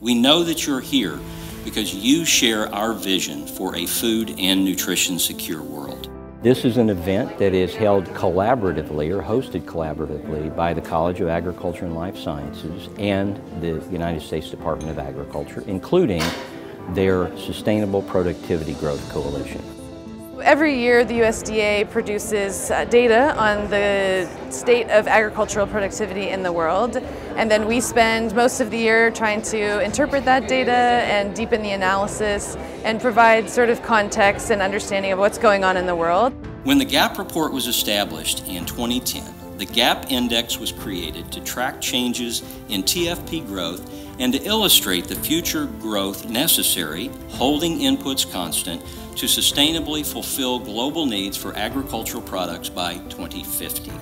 We know that you're here because you share our vision for a food and nutrition secure world. This is an event that is held collaboratively or hosted collaboratively by the College of Agriculture and Life Sciences and the United States Department of Agriculture, including their Sustainable Productivity Growth Coalition. Every year the USDA produces uh, data on the state of agricultural productivity in the world and then we spend most of the year trying to interpret that data and deepen the analysis and provide sort of context and understanding of what's going on in the world. When the GAP report was established in 2010, the GAP Index was created to track changes in TFP growth and to illustrate the future growth necessary, holding inputs constant, to sustainably fulfill global needs for agricultural products by 2050.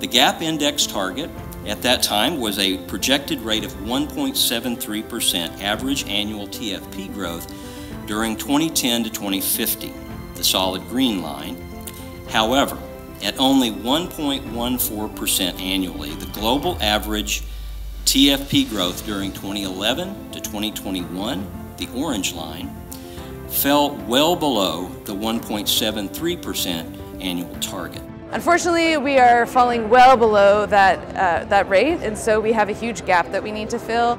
The GAP index target at that time was a projected rate of 1.73% average annual TFP growth during 2010 to 2050, the solid green line. However, at only 1.14% annually, the global average TFP growth during 2011 to 2021, the orange line, fell well below the 1.73% annual target. Unfortunately, we are falling well below that, uh, that rate, and so we have a huge gap that we need to fill.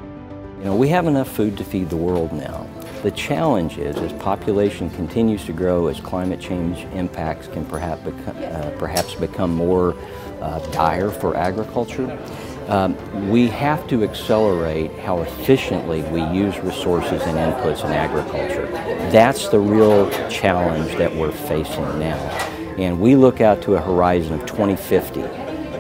You know, we have enough food to feed the world now. The challenge is, as population continues to grow, as climate change impacts can perhaps, become, uh, perhaps become more uh, dire for agriculture, um, we have to accelerate how efficiently we use resources and inputs in agriculture. That's the real challenge that we're facing now. And we look out to a horizon of 2050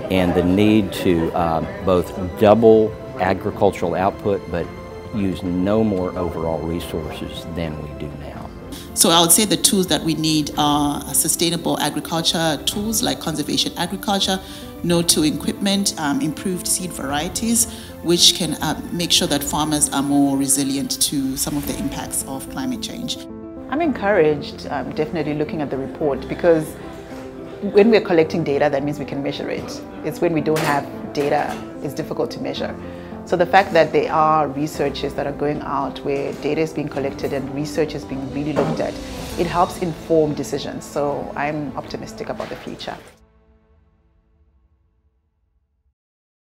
and the need to uh, both double agricultural output but use no more overall resources than we do now. So I would say the tools that we need are sustainable agriculture tools like conservation agriculture, no-till equipment, um, improved seed varieties, which can uh, make sure that farmers are more resilient to some of the impacts of climate change. I'm encouraged, um, definitely looking at the report, because when we're collecting data, that means we can measure it. It's when we don't have data, it's difficult to measure. So the fact that there are researchers that are going out where data is being collected and research is being really looked at, it helps inform decisions. So I'm optimistic about the future.